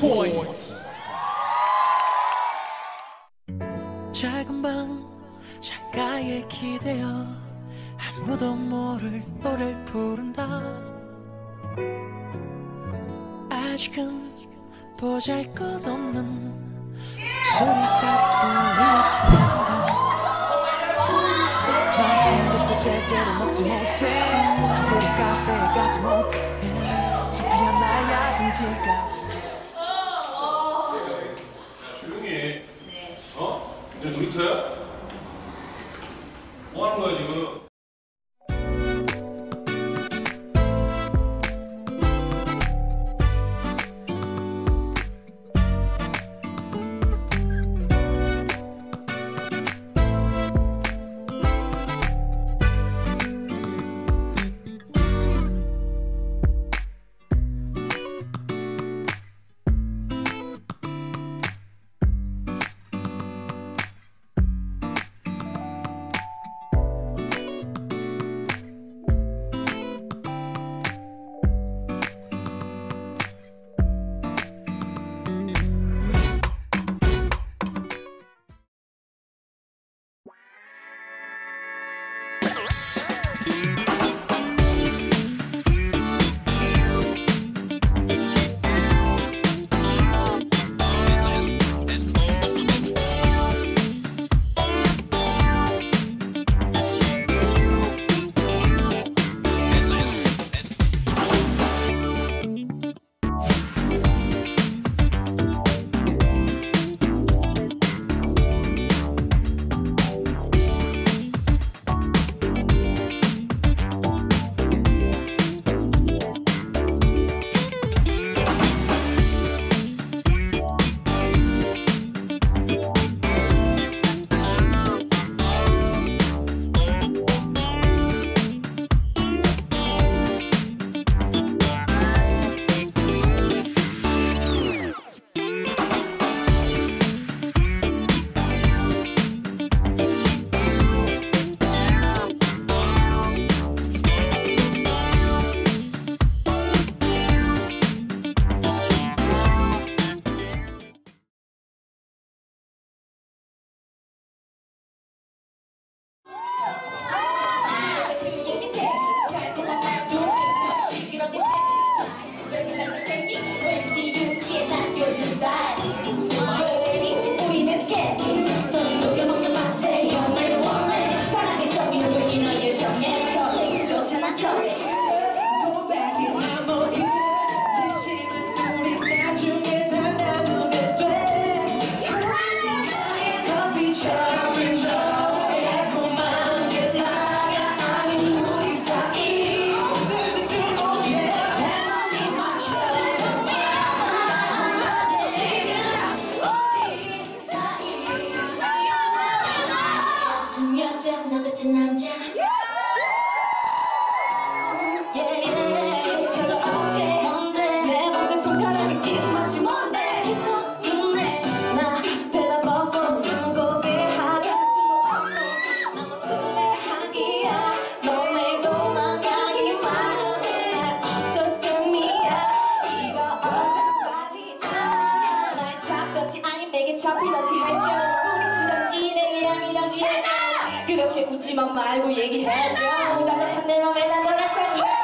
포인트. 작은 방 창가에 기대어 아무도 모를 노래를 부른다. 아직은 보잘것없는 소리가 들려진다. 맛있는 것도 제대로 먹지 못해. 목소리 카페에 가지 못해. 창피한 나야 등지가 어? 이제 놀이터야? 뭐 하는 거야 지금? 웃지만 말고 얘기해줘 답답한 내 맘에 난 너같아 넌